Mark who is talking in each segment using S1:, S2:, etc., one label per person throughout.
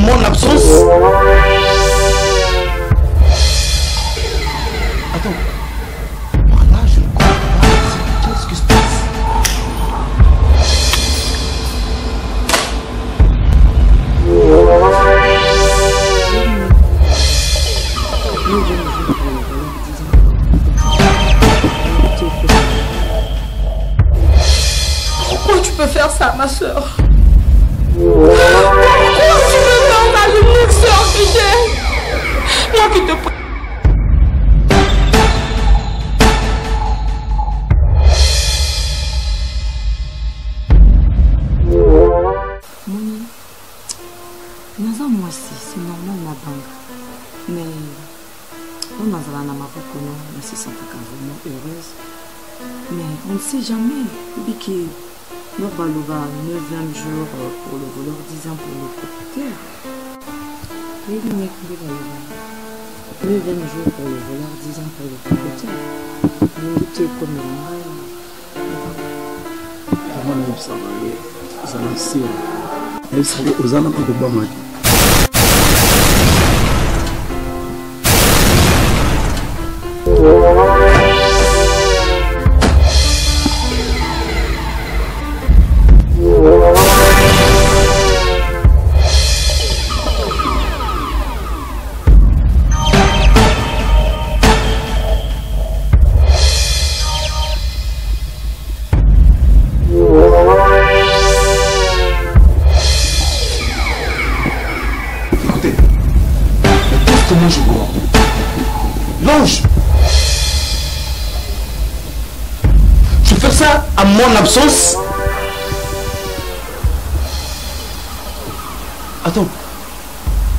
S1: mon absence.
S2: Moi qui te prie.
S3: moni naza mwasi c'est normal na banga mais oyo nazala na maboko no nasisantaka vraiment heureuse. Mais on ne sait jamais. Biki no baloba 9e jour euh, pour le voleur 10 ans pour le propriétaire mieux 20 jours pour le voleur, 10 ans pour le propriétaire. Mingi te ekomelanga
S4: yango nayebisaka yo oza na nsira nayebisaka oza naka kobanga te
S1: Oh Attends,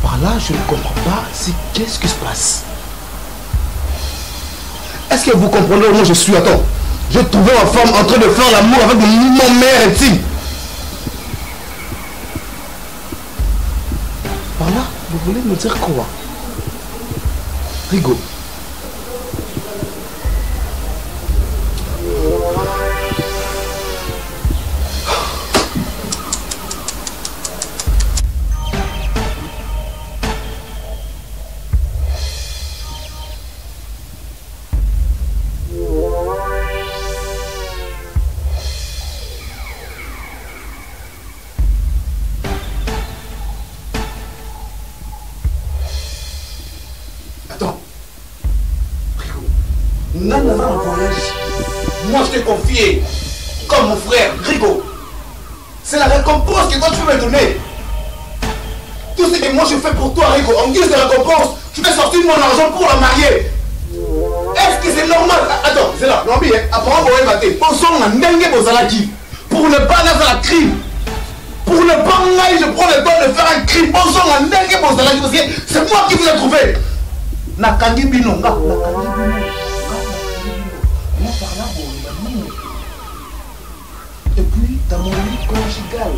S1: par là je ne comprends pas, c'est qu'est-ce qui se passe? Est-ce que vous comprenez où je suis? Attends, j'ai trouvé ma femme en train de faire l'amour avec mon mère intime. Par là, vous voulez me dire quoi? Rigo. Va en voyage. Moi je t'ai confié comme mon frère, Rigo. C'est la récompense que toi tu peux me donner. Tout ce que moi je fais pour toi, Rigo, en guise de récompense, tu fais sortir mon argent pour la marier. Est-ce que c'est normal? Attends, c'est là, Lambi, hein, apprends à mater. Posons la ndenge bozalaki. Pour ne pas faire la crime. Pour ne pas je prends le temps de faire un crime. Posons la ndenge bozalaki parce que c'est moi qui vous ai trouvé. nakangi bino nga nakangi bino nga nakangi bino boloba nini et puis dans mon lit conjugal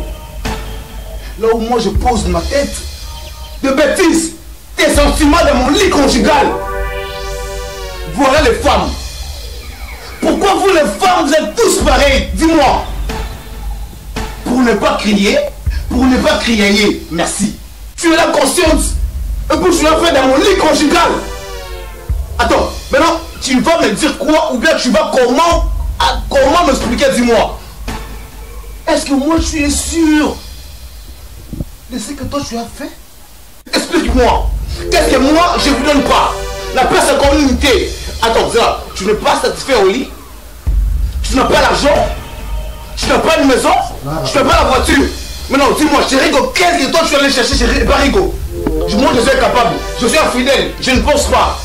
S1: là où moi je pose ma tête de bêtises tes sentiments dans mon lit conjugal voilà les femmes. Pourquoi vous les femmes vous êtes tous pareils? Dis-moi. Pour ne pas crier pour ne pas crier merci. Tu es la conscience. Et puis tu l'as fait dans mon lit conjugal Attends, maintenant, tu vas me dire quoi ou bien tu vas comment à- Comment m'expliquer, dis-moi. Est-ce que moi je suis sûr de ce que toi tu as fait? Explique-moi. Qu'est-ce que moi je vous donne pas? La place à communauté. Attends, Zéla, tu n'es pas satisfait au lit? Tu n'as pas l'argent? Tu n'as pas une maison? Tu n'as pas la voiture? Maintenant, dis-moi, chérie, qu'est-ce que toi tu es allé chercher chez Barigo Moi je suis incapable, je suis infidèle, je ne pense pas.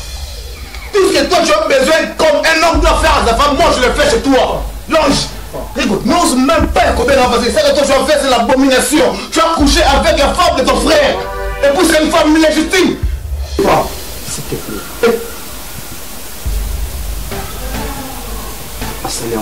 S1: Tout ce que toi tu as besoin comme un homme doit faire à sa femme, moi je le fais chez toi. L'ange, écoute, n'ose même pas écouter la que ça que toi tu as fait c'est l'abomination. Tu as couché avec la femme de ton frère. Et puis c'est une femme légitime. Toi, s'il te plaît.
S4: asali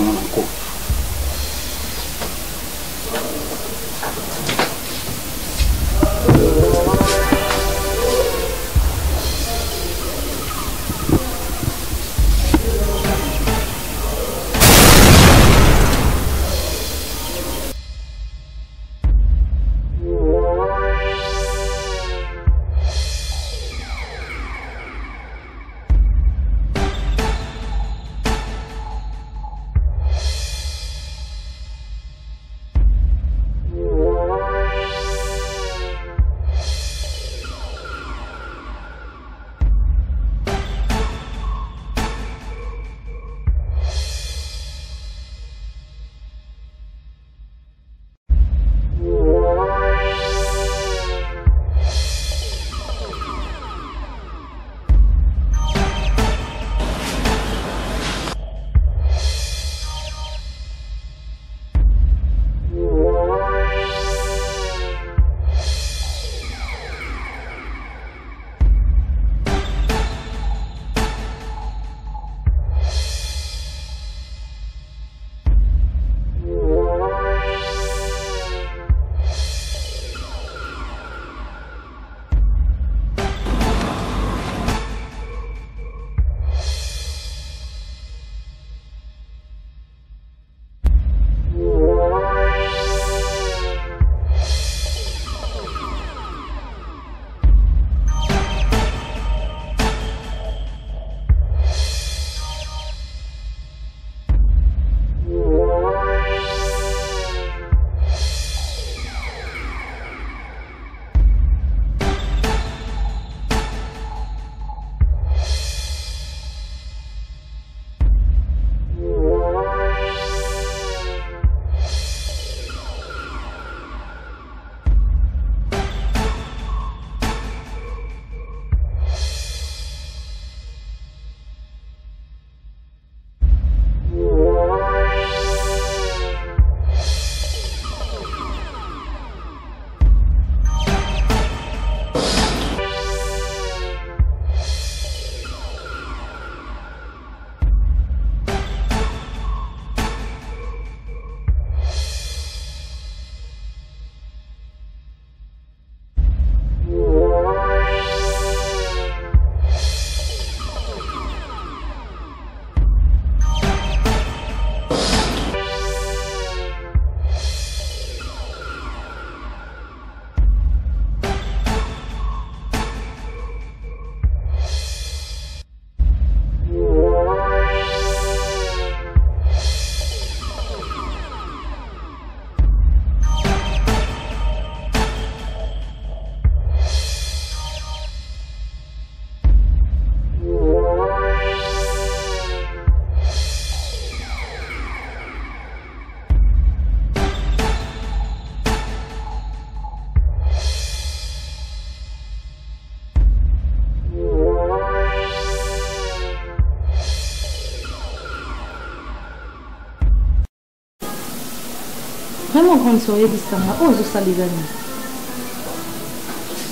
S4: yango
S2: grande sœur yebisanga oyo ozosalisa nini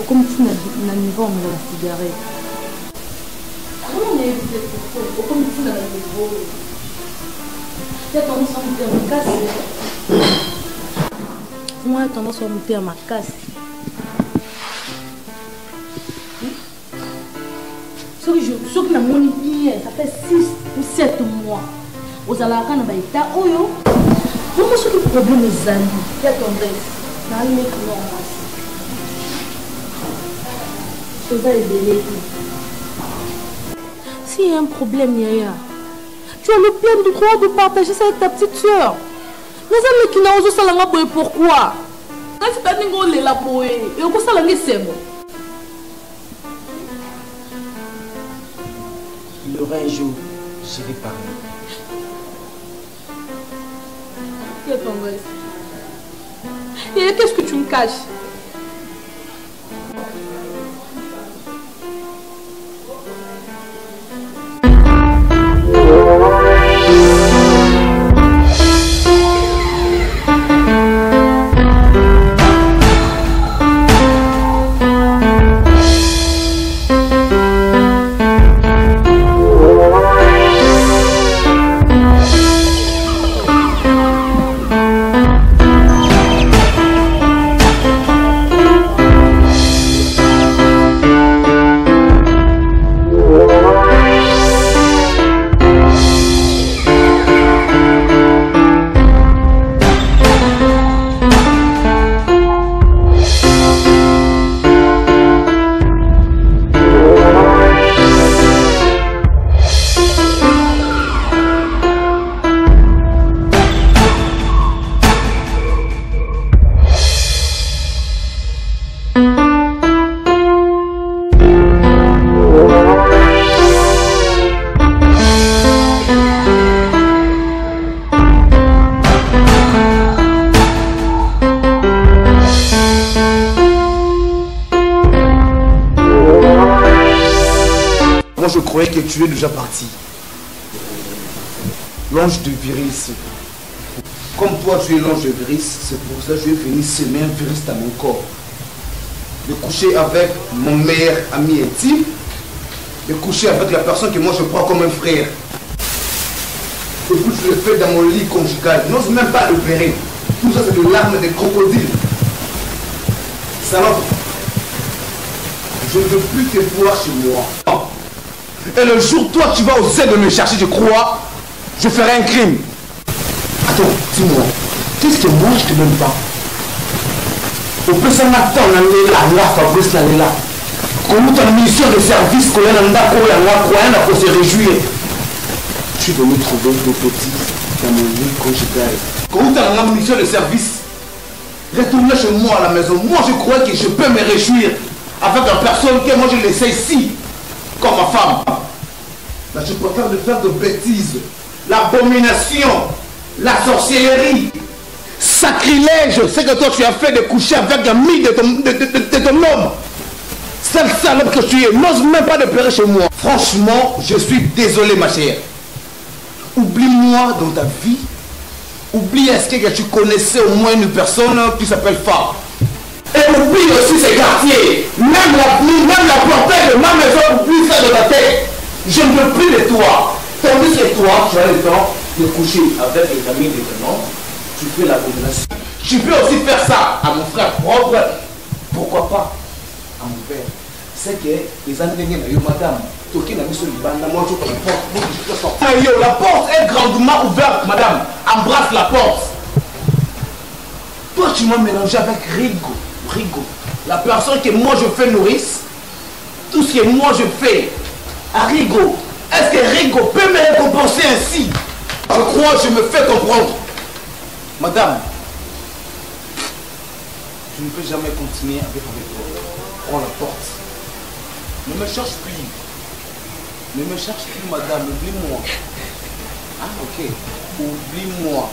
S2: okomi ntina na niveau amela ba cigarette. Okomi ntina na niveau. Tendance ya makasi mwa tendance ya moto ya makasi soki namoni bien ça fait 6 ou 7 mois. Ozalaka na baetat oyo. Vraiment soki problème ezali ya tendresse nayeki normal toza ebele te s'il y a un problème yaya tu as le plein de droit de partager ça avec ta petite soeur naza leki na ozosalanga boye pourquoi? Kasi olela boye ekosalanga esengo
S1: Il y aura un jour, j'irai parler.
S2: Quelle tendresse. Et qu'est-ce que tu me caches
S1: Moi, je croyais que tu es déjà parti. L'ange de Viris. Comme toi, tu es l'ange de Viris, c'est pour ça que je vais venir semer un virus dans mon corps. De coucher avec mon meilleur ami intime. De coucher avec la personne que moi je prends comme un frère. Et puis je le fais dans mon lit conjugal. N'ose même pas le verrer. Tout ça, c'est de larmes de crocodile. Salope. Je ne veux plus te voir chez moi. Et le jour, toi, tu vas oser de me chercher, je crois, je ferai un crime. Attends, dis-moi, qu'est-ce que moi je te donne pas? Au plus matin, on est là, là, Fabrice, là, là. Comme tu une mission de service, qu'on est là, qu'on est là, qu'on est là, pour se réjouir. Je suis venu trouver deux petits dans mon lit conjugal. Comme tu une mission de service, retourner chez moi à la maison. Moi, je crois que je peux me réjouir avec la personne que moi je laissais ici, comme ma femme. Je préfère de faire de bêtises, l'abomination, la sorcellerie, sacrilège. C'est que toi tu as fait de coucher avec l'ami de ton, de, de- de- ton homme. Sale salope que tu es, n'ose même pas de pleurer chez moi. Franchement, je suis désolé, ma chère. Oublie-moi dans ta vie. Oublie est-ce que tu connaissais au moins une personne qui s'appelle Fa? Et oublie aussi ces quartiers. Même la, même la portée de ma maison, oublie ça de ta tête. Je ne veux plus de toi. Tandis que toi, tu as le temps de coucher avec les amis de ton nom. Tu fais la domination. Tu peux aussi faire ça à mon frère propre. Pourquoi pas à mon père? C'est que les de madame. La porte est grandement ouverte, madame. Embrasse la porte. Toi, tu m'as mélangé avec Rigo. Rigo. La personne que moi je fais nourrice. Tout ce que moi je fais à Rigo. Est-ce que Rigo peut me récompenser ainsi? Je crois je me fais comprendre. Madame, je ne peux jamais continuer avec, toi. Prends la porte. Ne me cherche plus. Ne me cherche plus, madame. Oublie-moi. Ah, ok. Oublie-moi.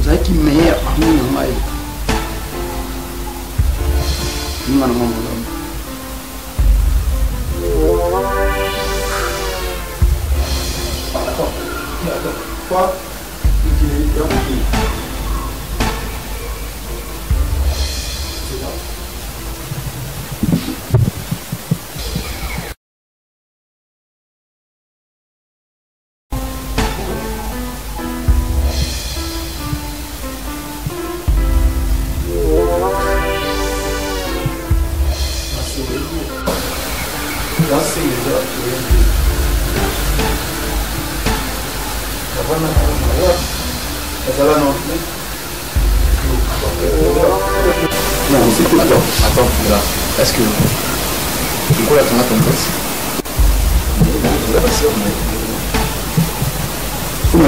S4: ozalaki meilleur ami na ngai ninga na mwa malamu
S1: Quoi?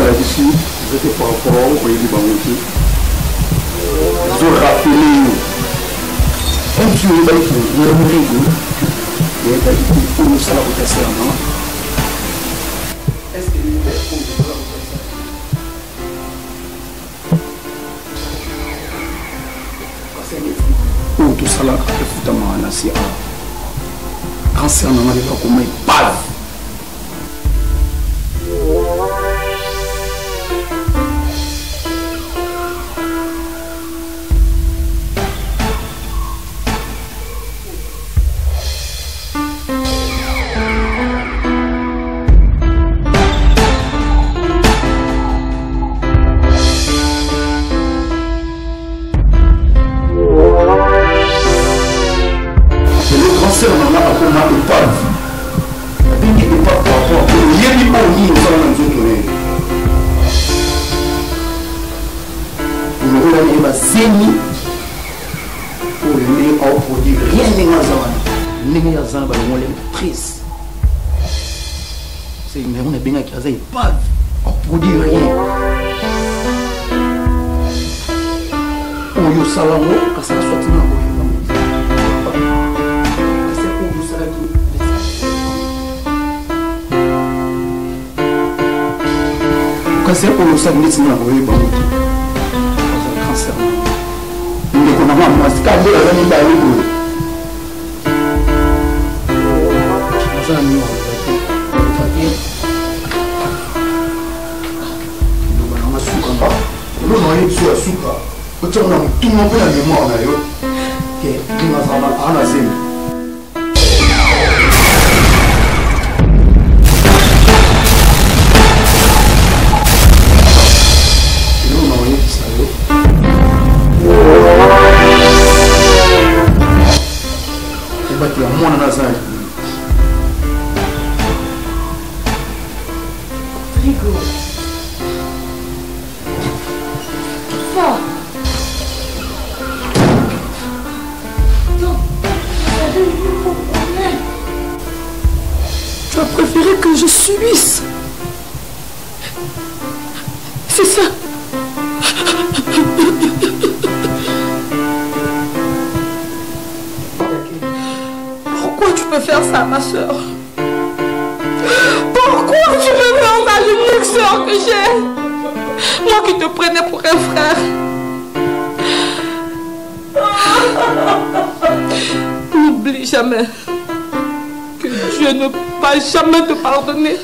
S4: la bisu zote paraporo oyebi bango te zorafele yo fonction oyebaki yormorego oyebaki te oyo osala kotaselama oyo tosalaka efutamaka na se a cancer nanga leka koma epave ndenge aza na balongole matrice numéro nabengaki aza epave aoproduire rien. Oyo osala ngo kasala swati na oyo kasi oyo osali neti na koyeba ozala cancer. Ndeko na mwa mwasi kande aza mibale boye otyako na motuma mpo na mémoire na yo. Ke ngazala aa na zembi bato ya mwana naza ya
S2: rigo.
S3: Que je subisse. C'est ça. Pourquoi tu peux faire ça, ma soeur Pourquoi tu me mets à l'unique soeur que j'ai? Moi qui te prenais pour un frère. N'oublie jamais Dieu ne va jamais te pardonner.